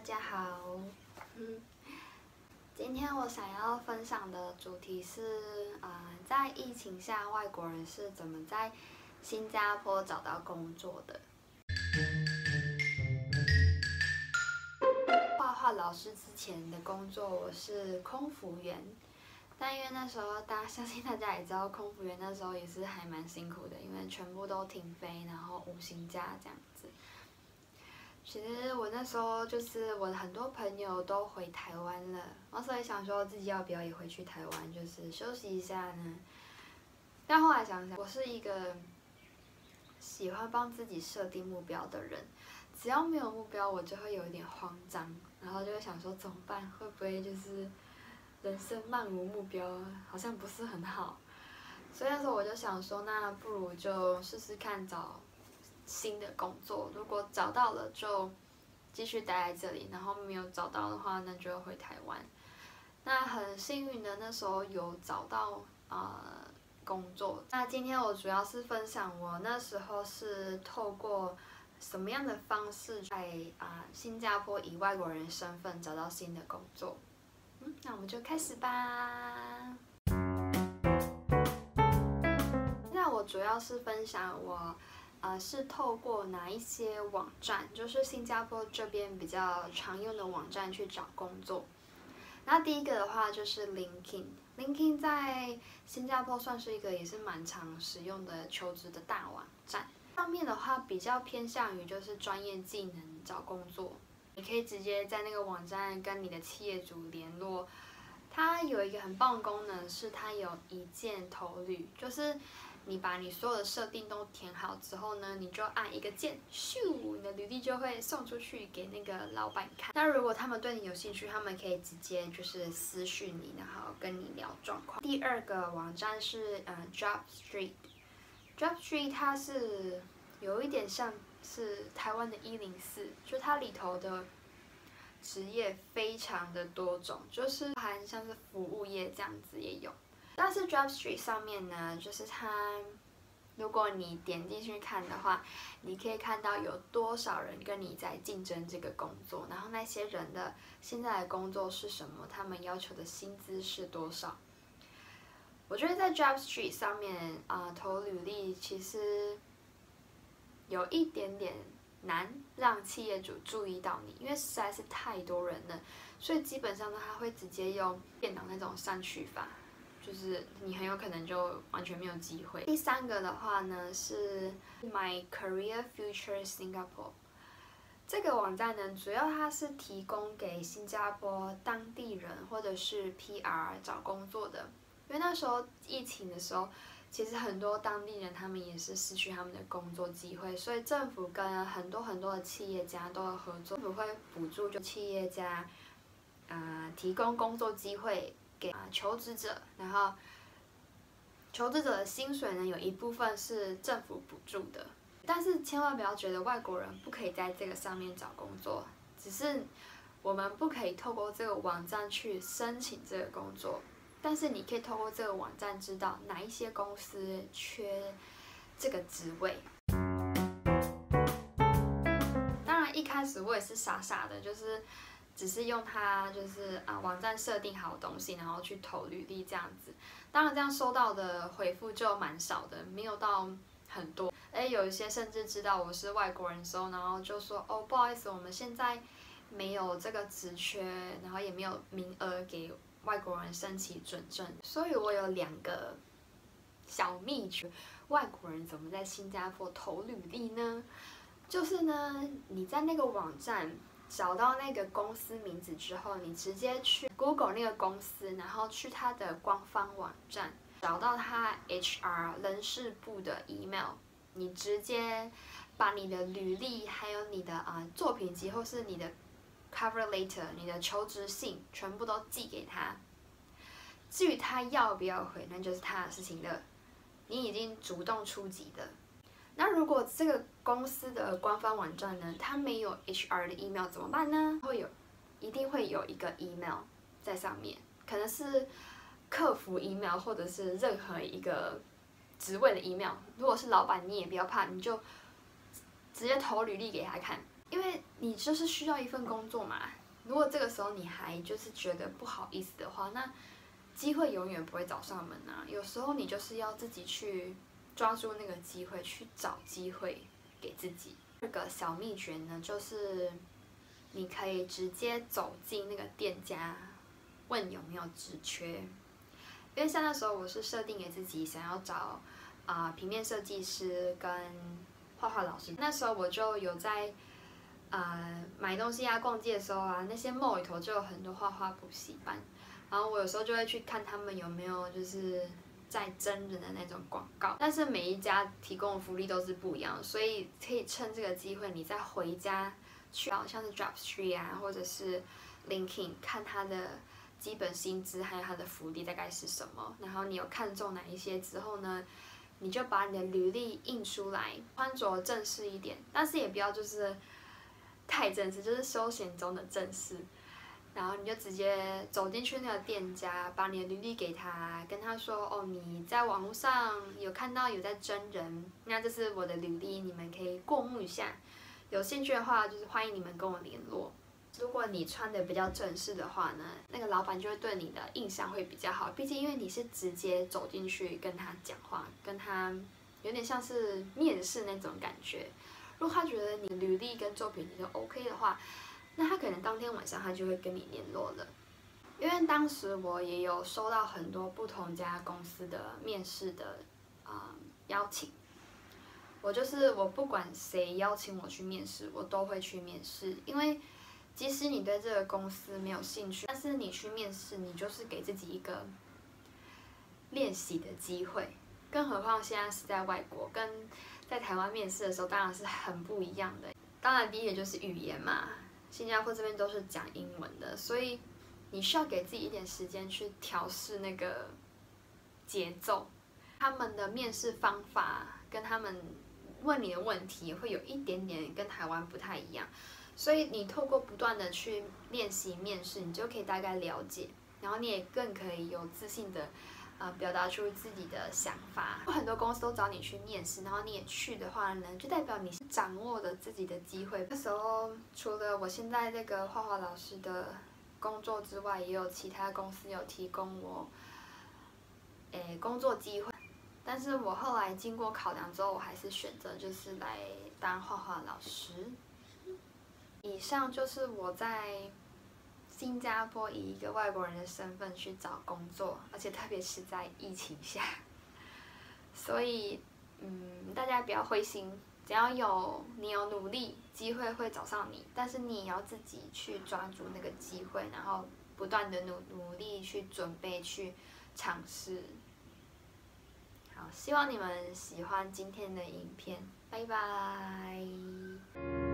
大家好。嗯，今天我想要分享的主题是，啊、在疫情下，外国人是怎么在新加坡找到工作的。画画老师之前的工作我是空服员，但因为那时候大家相信大家也知道，空服员那时候也是还蛮辛苦的，因为全部都停飞，然后无薪假这样子。其实我那时候就是我的很多朋友都回台湾了，我所以想说自己要不要也回去台湾，就是休息一下呢。但后来想想，我是一个喜欢帮自己设定目标的人，只要没有目标，我就会有一点慌张，然后就会想说怎么办？会不会就是人生漫无目标，好像不是很好？所以那时候我就想说，那不如就试试看找。新的工作，如果找到了就继续待在这里，然后没有找到的话，那就回台湾。那很幸运的，那时候有找到呃工作。那今天我主要是分享我那时候是透过什么样的方式在啊、新加坡以外国人身份找到新的工作。嗯，那我们就开始吧。那我主要是分享我。呃，是透过哪一些网站，就是新加坡这边比较常用的网站去找工作。那第一个的话就是 LinkedIn，LinkedIn 在新加坡算是一个也是蛮常使用的求职的大网站。上面的话比较偏向于就是专业技能找工作，你可以直接在那个网站跟你的企业主联络。它有一个很棒的功能，是它有一键投履，就是你把你所有的设定都填好之后呢，你就按一个键，咻，你的履历就会送出去给那个老板看。那如果他们对你有兴趣，他们可以直接就是私讯你，然后跟你聊状况。第二个网站是呃 Job Street，Job Street 它是有一点像是台湾的一零四，就它里头的。职业非常的多种，就是含像是服务业这样子也有。但是 Job Street 上面呢，就是它，如果你点进去看的话，你可以看到有多少人跟你在竞争这个工作，然后那些人的现在的工作是什么，他们要求的薪资是多少。我觉得在 Job Street 上面啊，投履历其实有一点点。难让企业主注意到你，因为实在是太多人了，所以基本上呢，他会直接用电脑那种删去法，就是你很有可能就完全没有机会。第三个的话呢是 My Career Future Singapore，这个网站呢，主要它是提供给新加坡当地人或者是 PR 找工作的，因为那时候疫情的时候。其实很多当地人他们也是失去他们的工作机会，所以政府跟很多很多的企业家都有合作，政府会补助就企业家，啊提供工作机会给求职者，然后求职者的薪水呢有一部分是政府补助的，但是千万不要觉得外国人不可以在这个上面找工作，只是我们不可以透过这个网站去申请这个工作。但是你可以透过这个网站知道哪一些公司缺这个职位。当然一开始我也是傻傻的，就是只是用它就是啊网站设定好东西，然后去投履历这样子。当然这样收到的回复就蛮少的，没有到很多。哎，有一些甚至知道我是外国人的时候，然后就说哦不好意思，我们现在没有这个职缺，然后也没有名额给。外国人申请准证，所以我有两个小秘诀：外国人怎么在新加坡投履历呢？就是呢，你在那个网站找到那个公司名字之后，你直接去 Google 那个公司，然后去它的官方网站，找到它 HR 人事部的 email，你直接把你的履历还有你的啊作品集或是你的。Cover letter，你的求职信全部都寄给他。至于他要不要回，那就是他的事情了。你已经主动出击的。这个公司的官方网站呢，它没有 HR 的 email 怎么办呢？会有，一定会有一个 email 在上面，可能是客服 email 或者是任何一个职位的 email。如果是老板，你也不要怕，你就直接投履历给他看。因为你就是需要一份工作嘛。如果这个时候你还就是觉得不好意思的话，那机会永远不会找上门啊。有时候你就是要自己去抓住那个机会，去找机会给自己。这个小秘诀呢，就是你可以直接走进那个店家，问有没有职缺。因为像那时候我是设定给自己想要找啊平面设计师跟画画老师，那时候我就有在呃买东西啊逛街的时候啊，那些 mall 里头就有很多画画补习班，然后我有时候就会去看他们有没有就是在真人的那种广告，但是每一家提供的福利都是不一样，所以可以趁这个机会你再回家去，好像是 Dropstreet 啊或者是 LinkedIn 看他的。基本薪资还有它的福利大概是什么？然后你有看中哪一些之后呢？你就把你的履历印出来，穿着正式一点，但是也不要就是太正式，就是休闲中的正式。然后你就直接走进去那个店家，把你的履历给他，跟他说：“哦，你在网络上有看到有在真人，那这是我的履历，你们可以过目一下。有兴趣的话，就是欢迎你们跟我联络。”如果你穿的比较正式的话呢，那个老板就会对你的印象会比较好。毕竟因为你是直接走进去跟他讲话，跟他有点像是面试那种感觉。如果他觉得你的履历跟作品你都 OK 的话，那他可能当天晚上他就会跟你联络了。因为当时我也有收到很多不同家公司的面试的啊邀请，我就是我不管谁邀请我去面试，我都会去面试，因为。即使你对这个公司没有兴趣，但是你去面试，你就是给自己一个练习的机会。更何况现在是在外国，跟在台湾面试的时候当然是很不一样的。当然，第一个就是语言嘛，新加坡这边都是讲英文的，所以你需要给自己一点时间去调试那个节奏。他们的面试方法跟他们问你的问题会有一点点跟台湾不太一样。所以你透过不断的去练习面试，你就可以大概了解，然后你也更可以有自信的，呃，表达出自己的想法。很多公司都找你去面试，然后你也去的话呢，就代表你掌握了自己的机会。那时候除了我现在这个画画老师的工作之外，也有其他公司有提供我，诶工作机会，但是我后来经过考量之后，我还是选择就是来当画画老师。以上就是我在新加坡以一个外国人的身份去找工作，而且特别是在疫情下，所以，嗯，大家不要灰心，只要有你有努力，机会会找上你，但是你也要自己去抓住那个机会，然后不断的努努力去准备去尝试。好，希望你们喜欢今天的影片，拜拜。